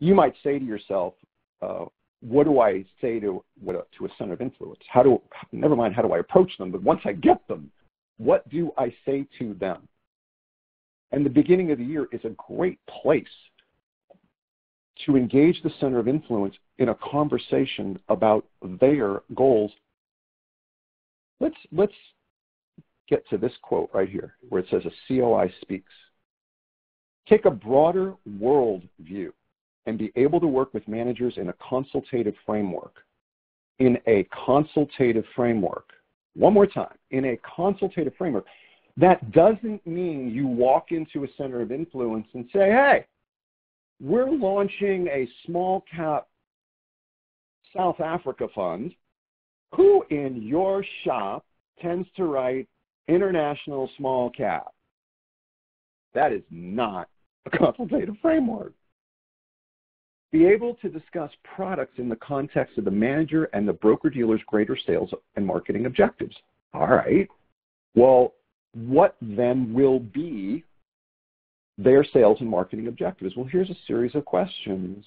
you might say to yourself, uh, what do I say to what to a center of influence? How do never mind how do I approach them, but once I get them, what do I say to them? And the beginning of the year is a great place to engage the center of influence in a conversation about their goals. Let's let's get to this quote right here where it says a COI speaks. Take a broader world view and be able to work with managers in a consultative framework. In a consultative framework. One more time, in a consultative framework. That doesn't mean you walk into a center of influence and say, hey, we're launching a small cap South Africa fund. Who in your shop tends to write international small cap? That is not a consultative framework be able to discuss products in the context of the manager and the broker dealer's greater sales and marketing objectives. All right. Well, what then will be their sales and marketing objectives? Well, here's a series of questions.